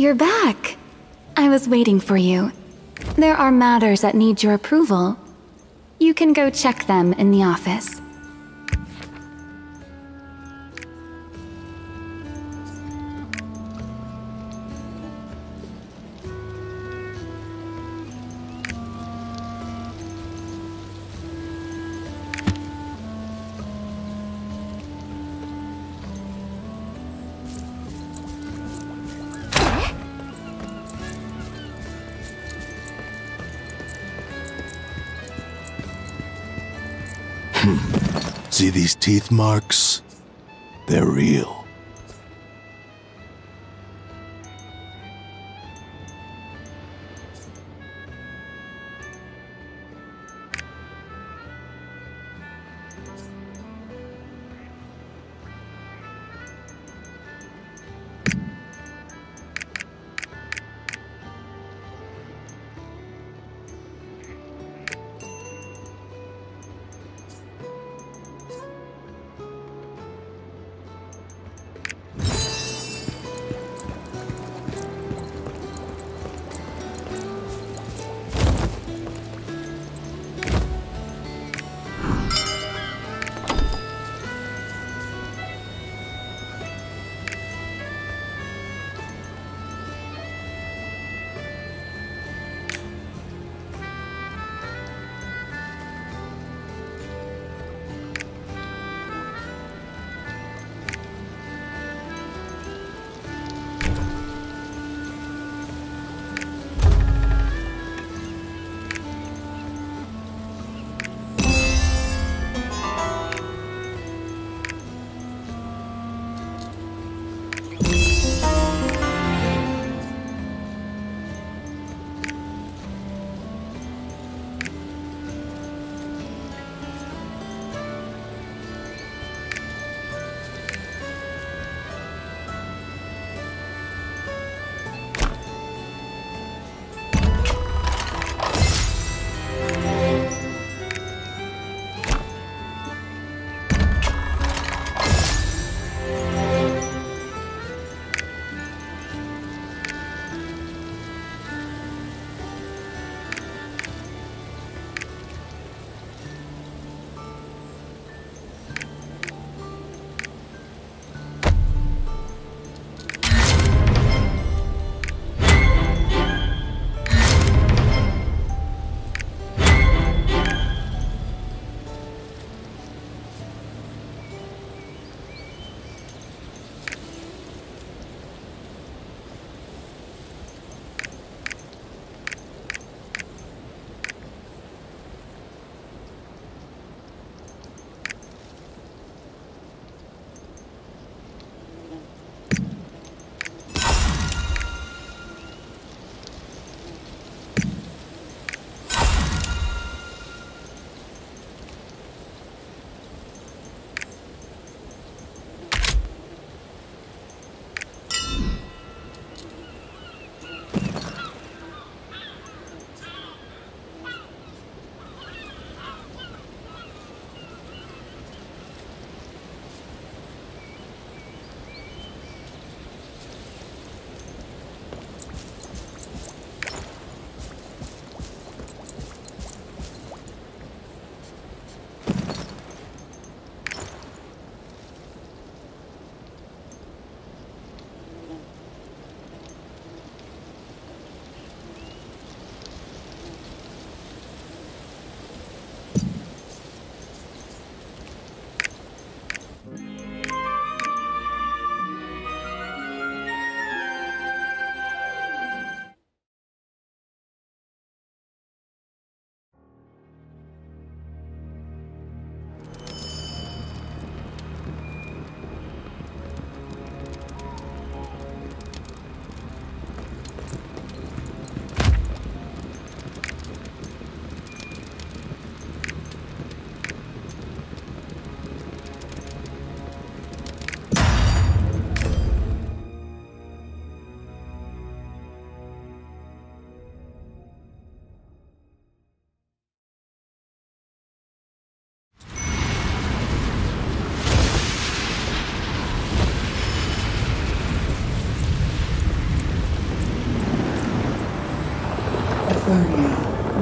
You're back. I was waiting for you. There are matters that need your approval. You can go check them in the office. These teeth marks? They're real.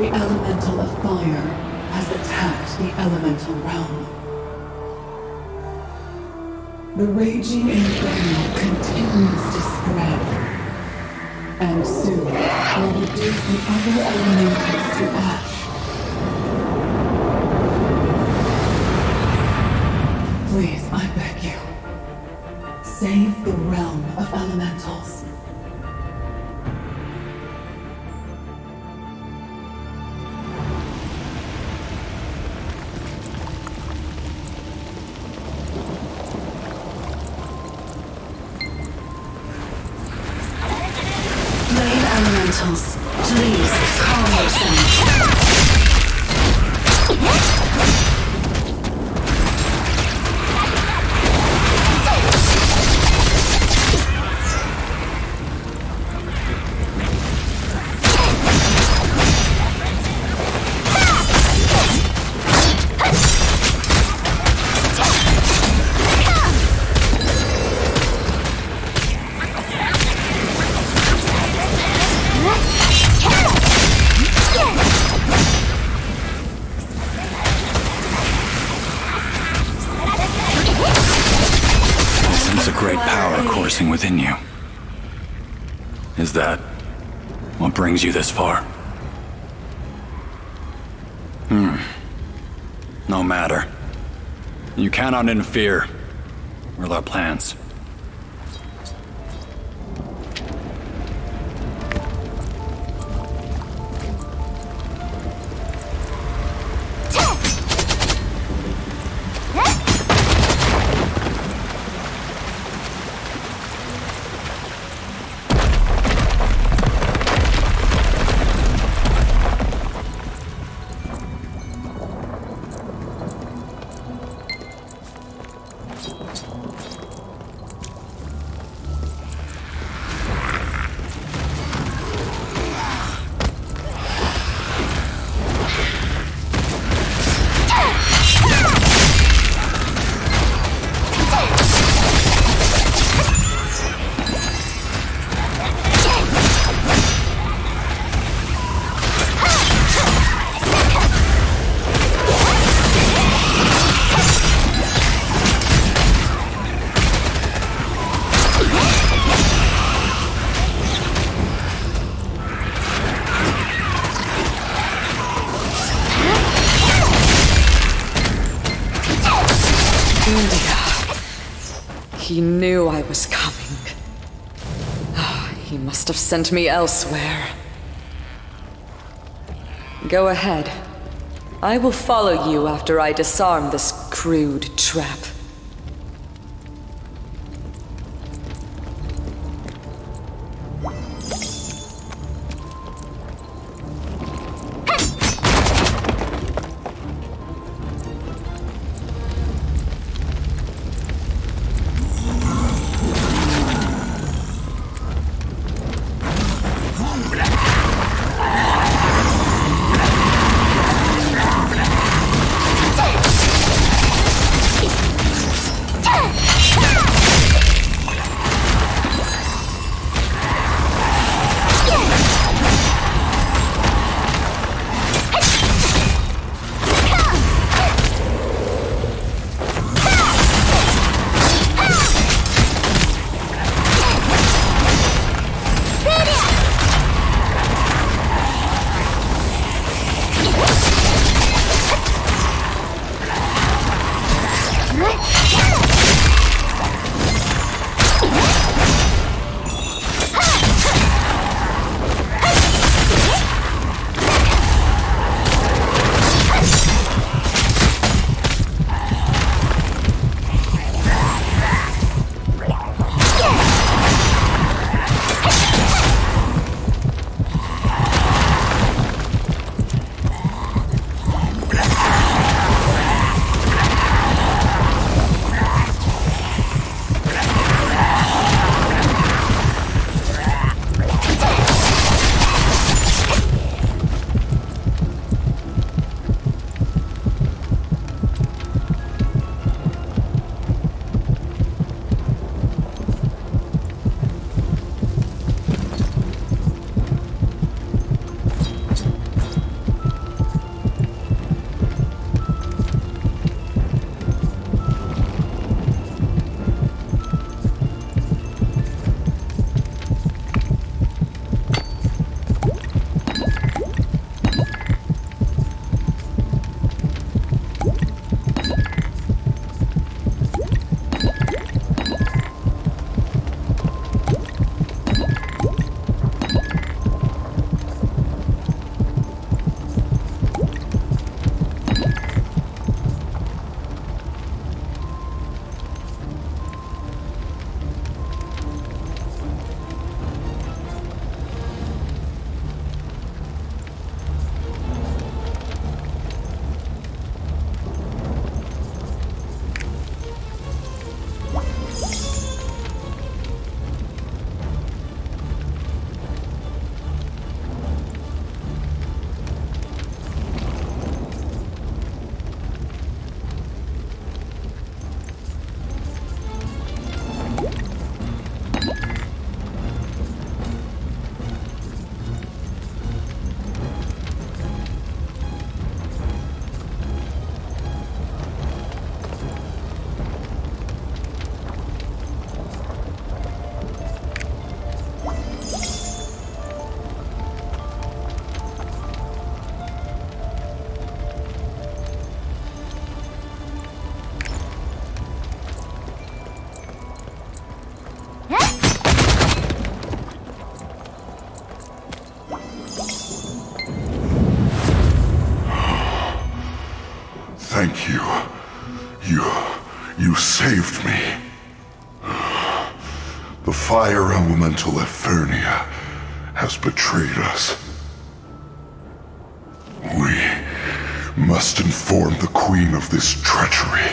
The elemental of fire, has attacked the elemental realm. The raging inferno continues to spread, and soon will reduce the other elementals to ash. Coursing within you. Is that what brings you this far? Hmm. No matter. You cannot interfere with our plans. Sent me elsewhere. Go ahead. I will follow you after I disarm this crude trap. Saved me. The fire elemental at has betrayed us. We must inform the Queen of this treachery.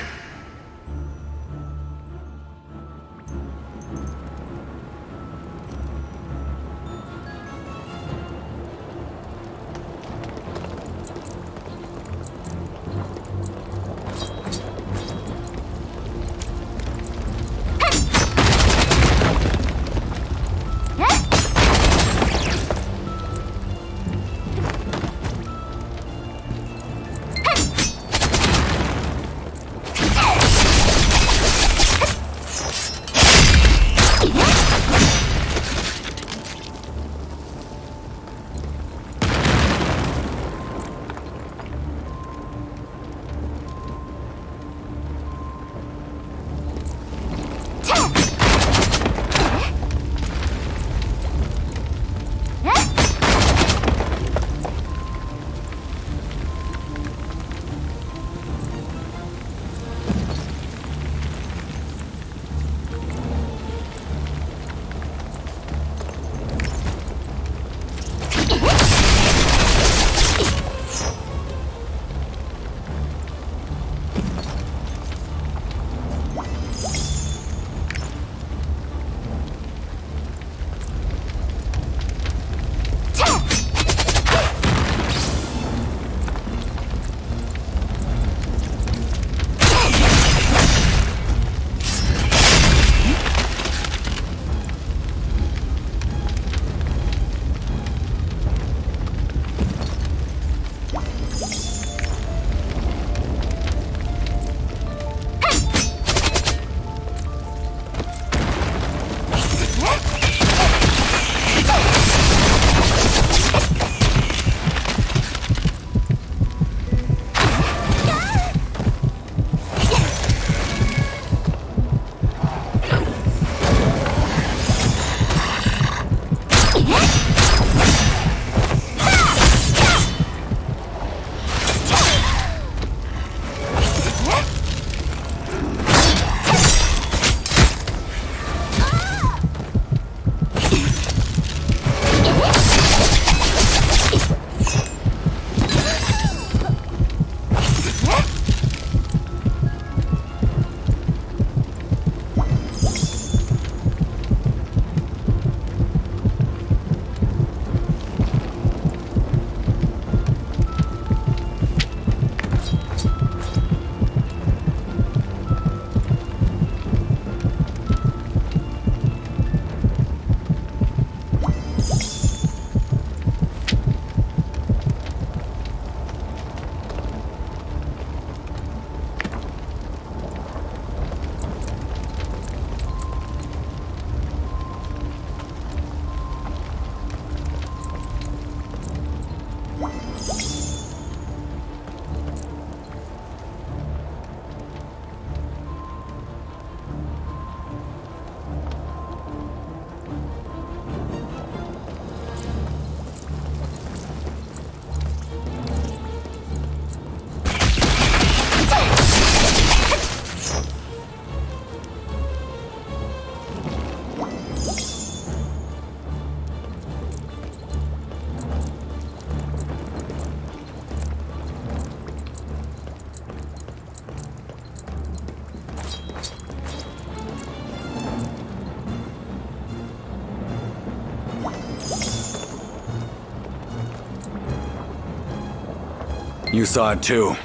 You saw it too.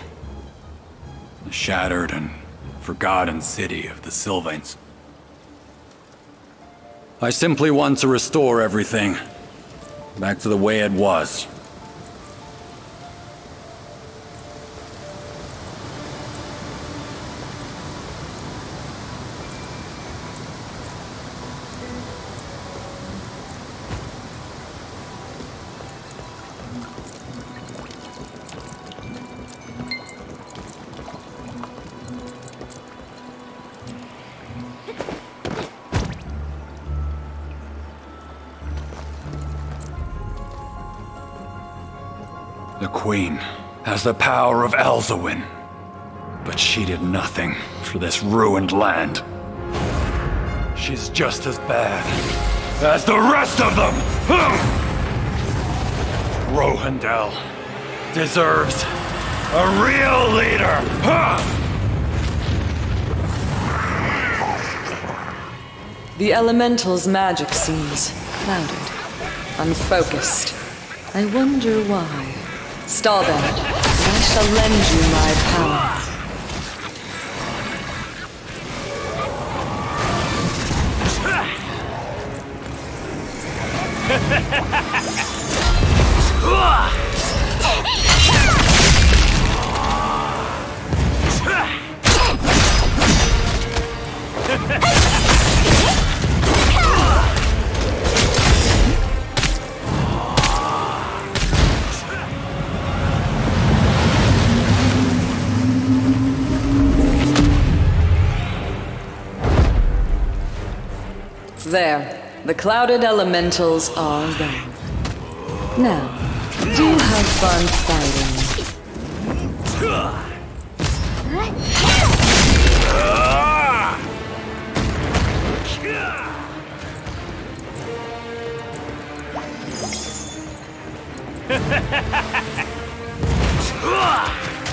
The shattered and forgotten city of the Sylvains. I simply want to restore everything back to the way it was. Has the power of Elzawin. But she did nothing for this ruined land. She's just as bad as the rest of them! Rohendel deserves a real leader! The elemental's magic seems clouded, unfocused. I wonder why. Stall lend you my power. The clouded elementals are gone. Now, do have fun fighting.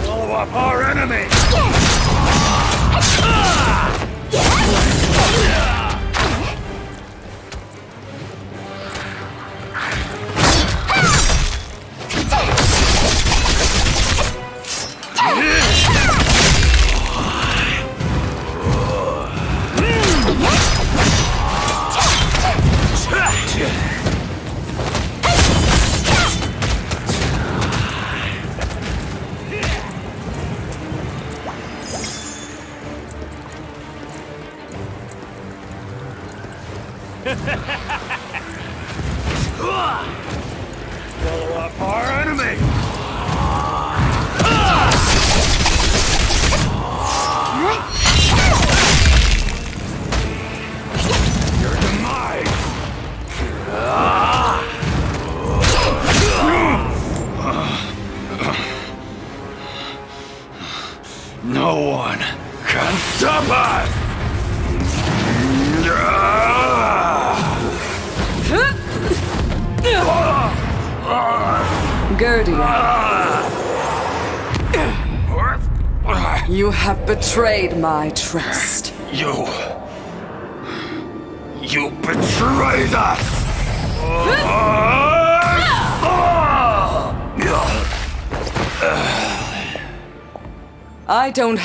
Follow up our enemy!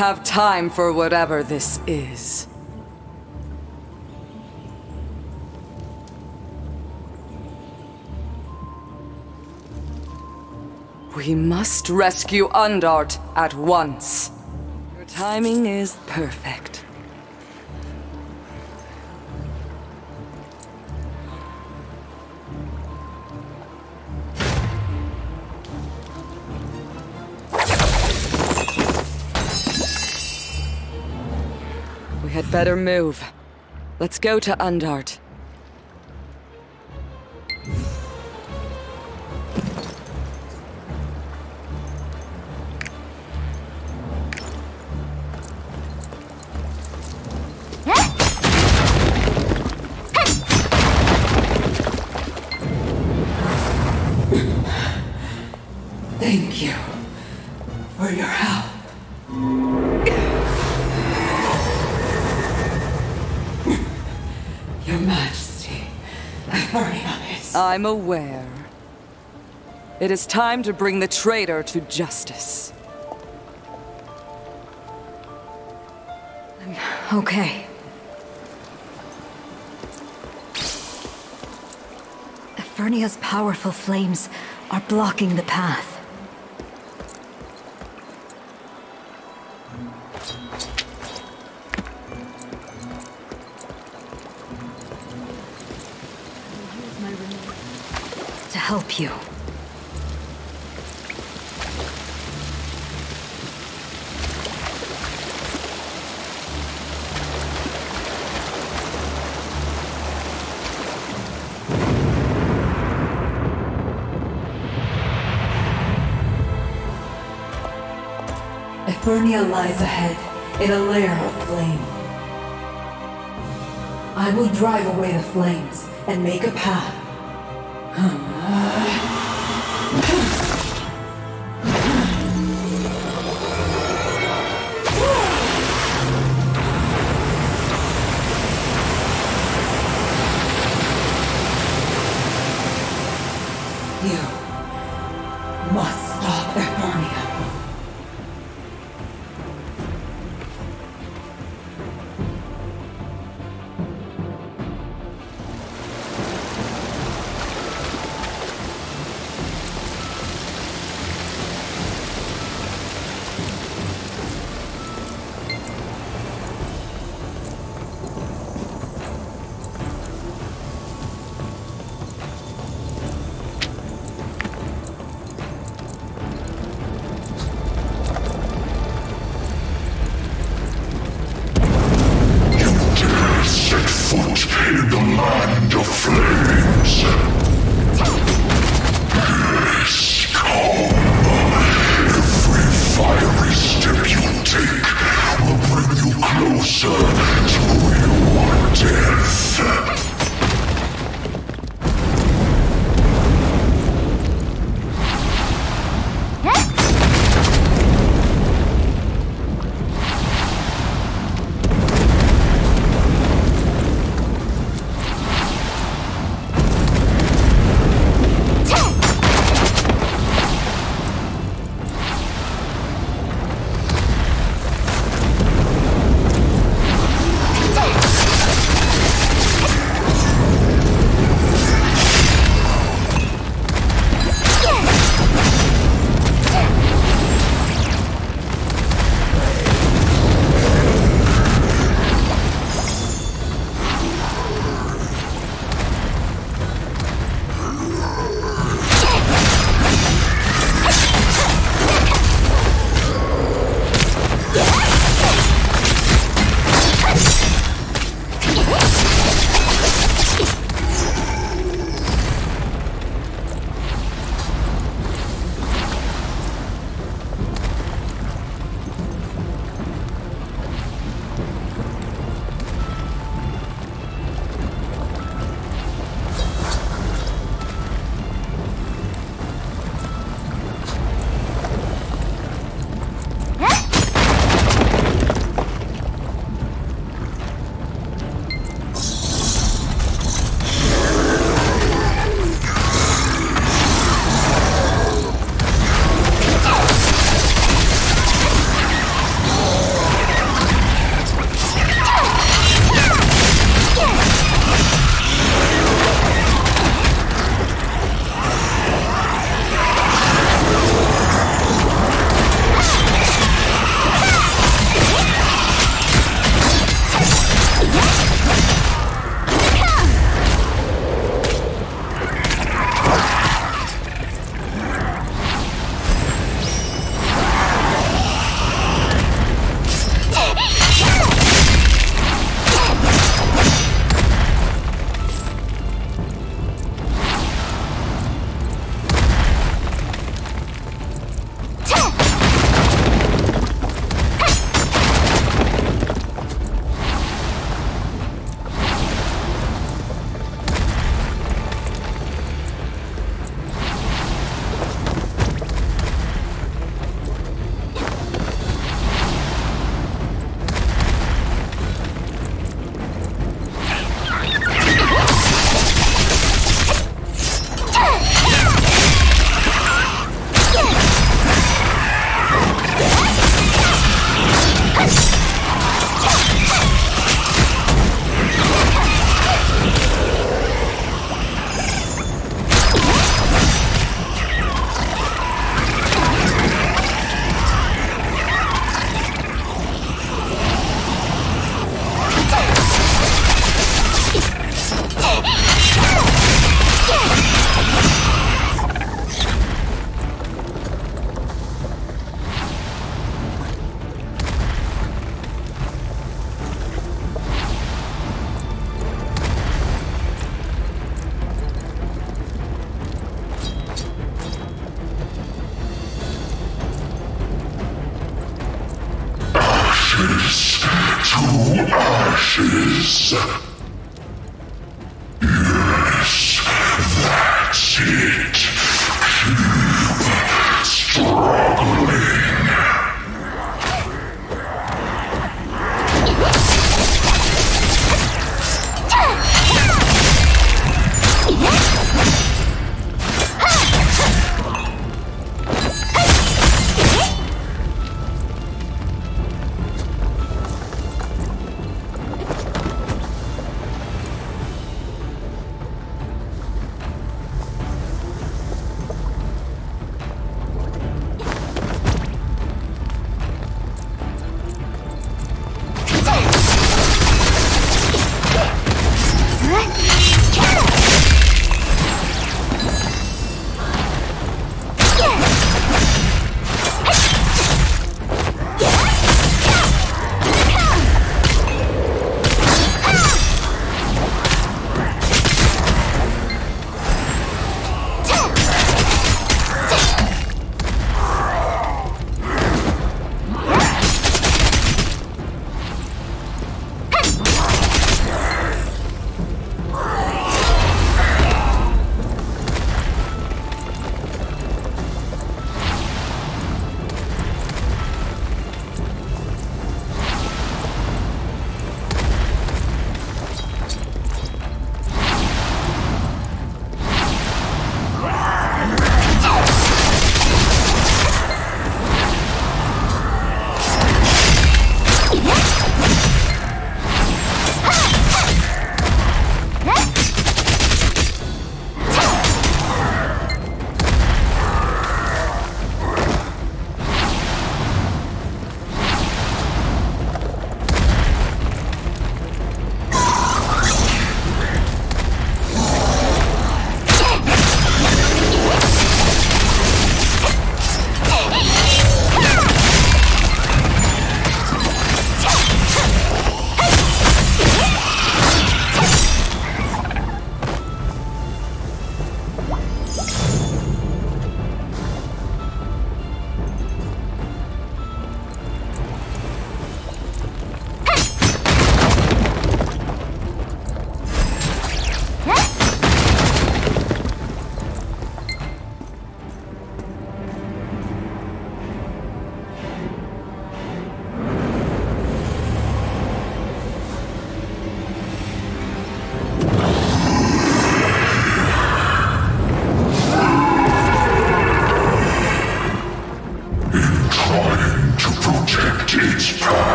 Have time for whatever this is. We must rescue Undart at once. Your timing is perfect. Better move. Let's go to Undart. I'm aware. It is time to bring the traitor to justice. Okay. Efernia's powerful flames are blocking the path. Help you. Efernia lies ahead, in a lair of flame. I will drive away the flames and make a path.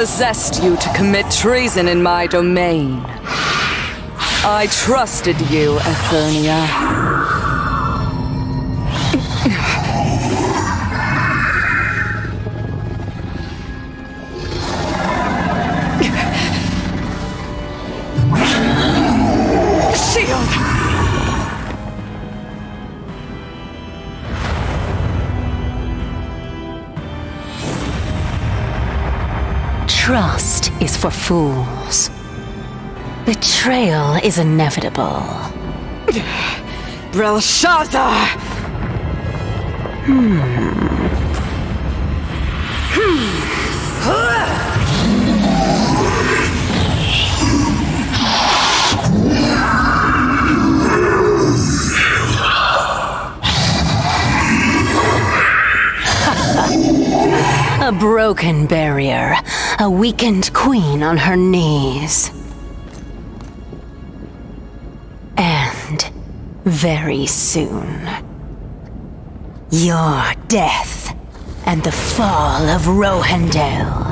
Possessed you to commit treason in my domain? I trusted you, Efernia. Trust is for fools. Betrayal is inevitable. Belshazzar! Hmm. A broken barrier, a weakened queen on her knees. And very soon, your death and the fall of Rohendel.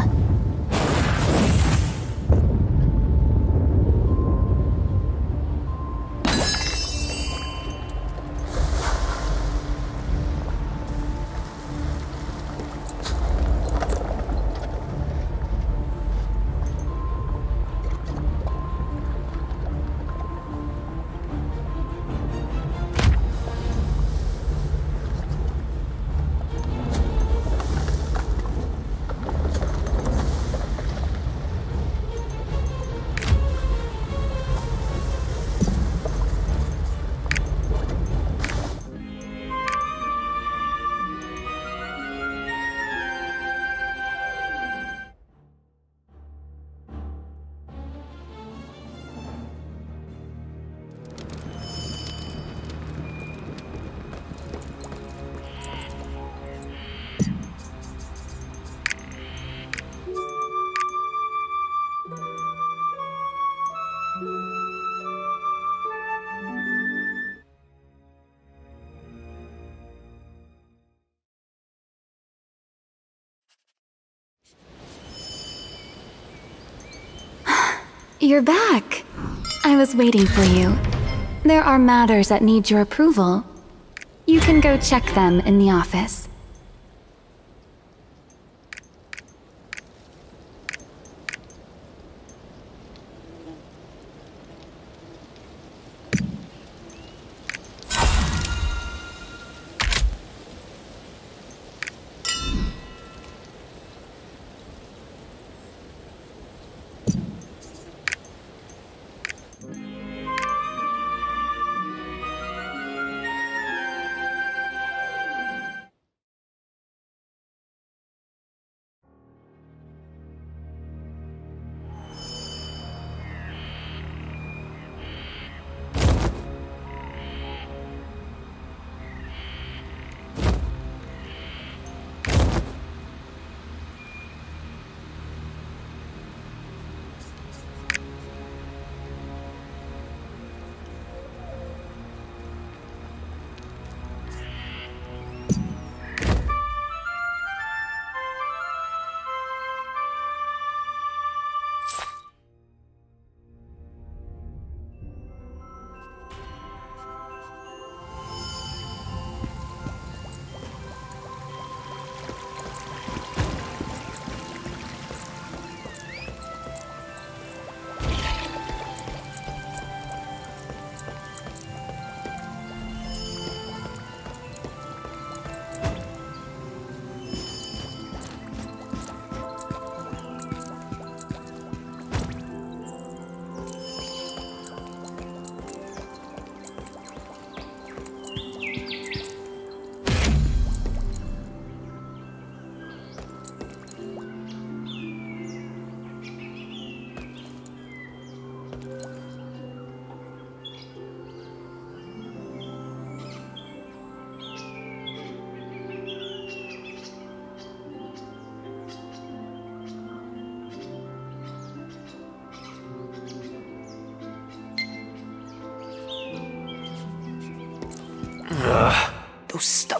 You're back. I was waiting for you. There are matters that need your approval. You can go check them in the office.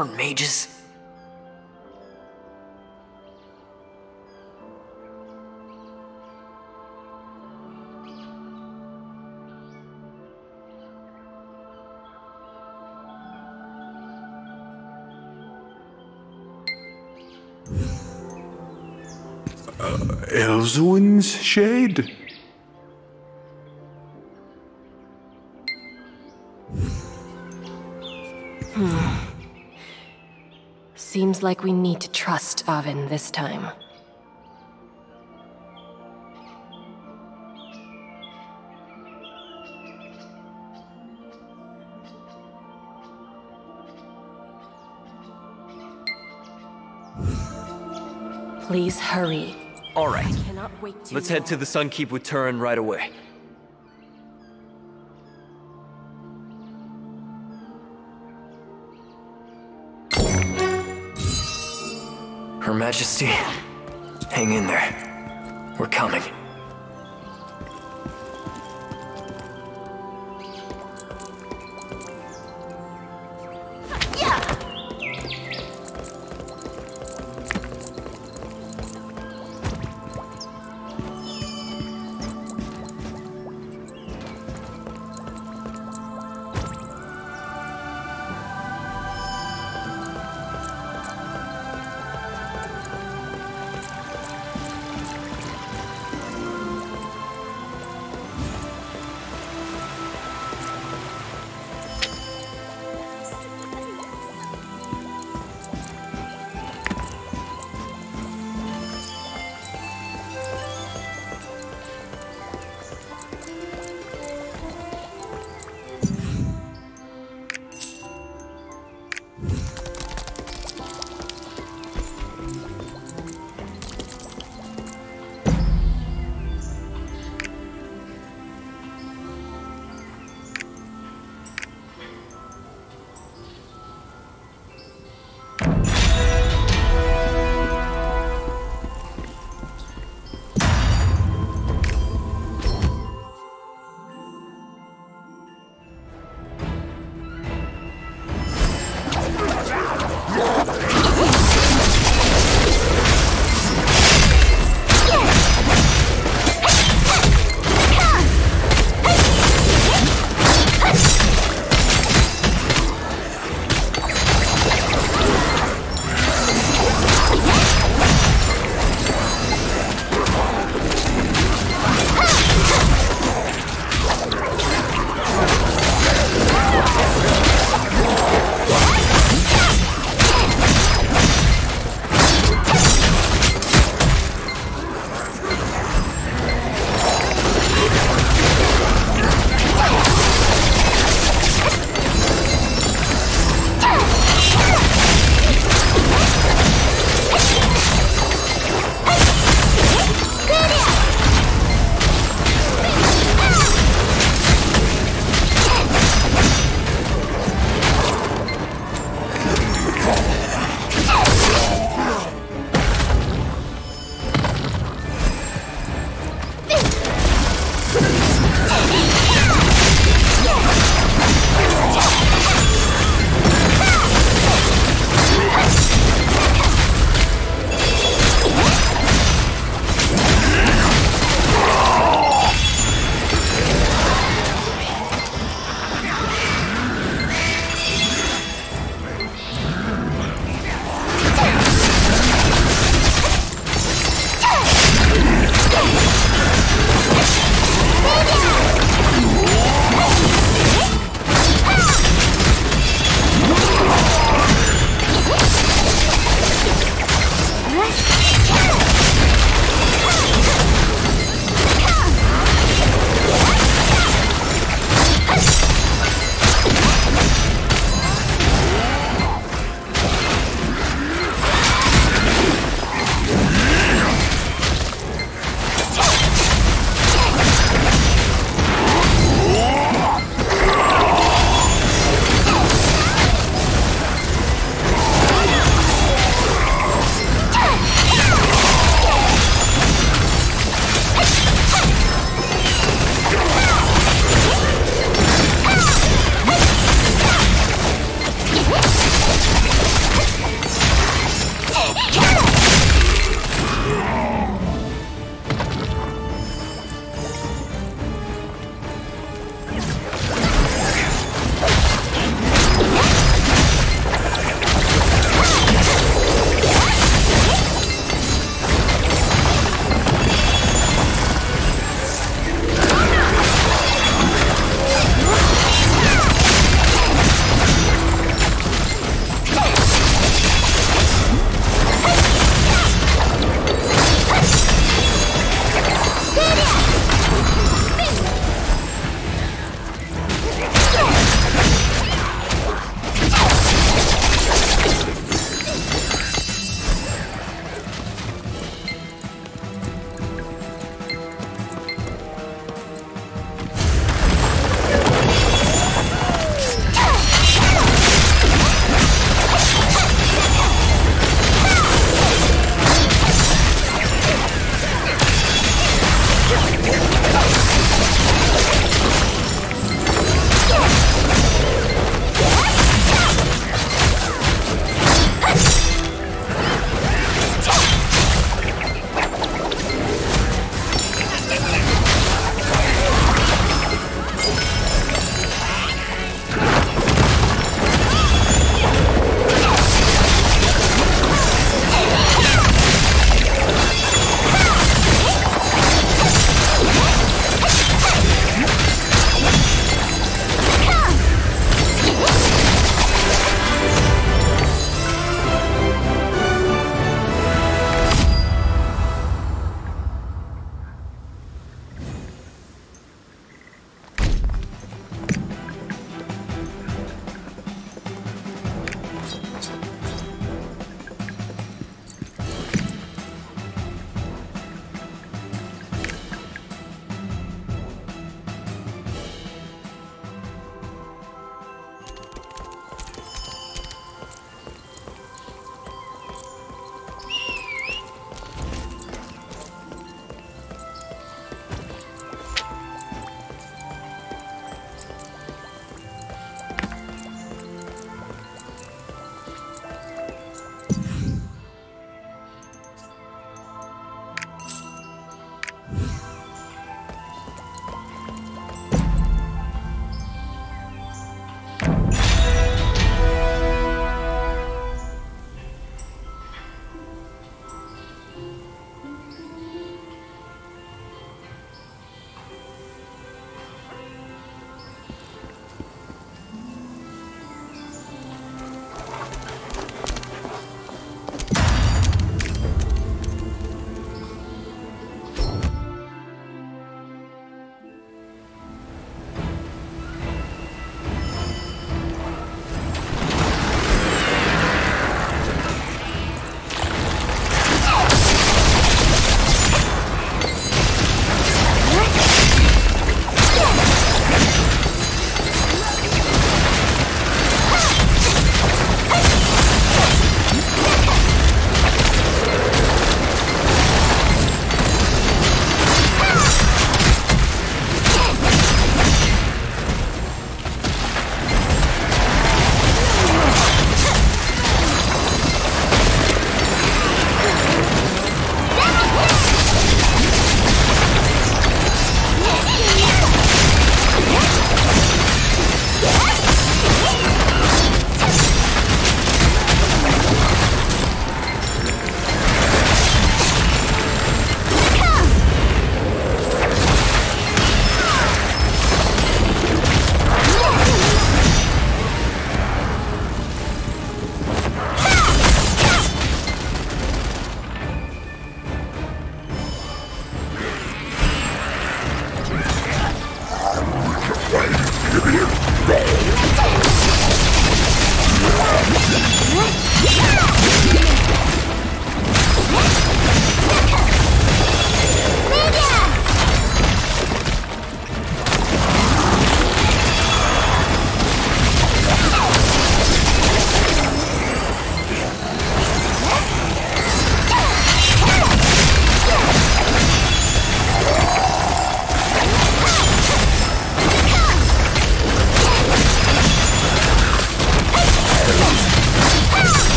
stubborn mages. Uh, shade? Like we need to trust Avin this time. Please hurry. All right. I cannot wait too Let's head to the Sunkeep with Turin right away. Majesty, hang in there. We're coming.